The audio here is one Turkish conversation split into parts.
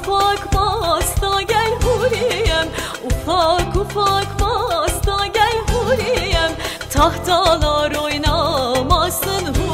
ufak basta gel huriyem. Ufak ufak basta gel huriyem. Tahtalar oynamasın huriyem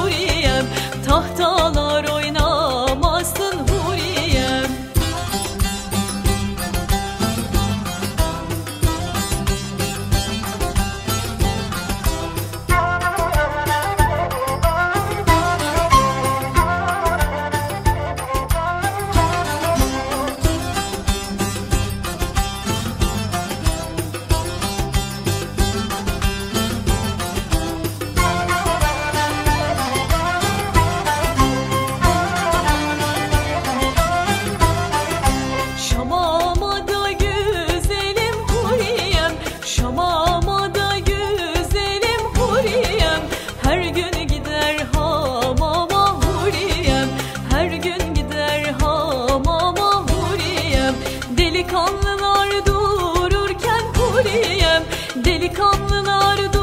Delikanlılar dururken kuriyem Delikanlılar dururken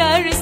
girer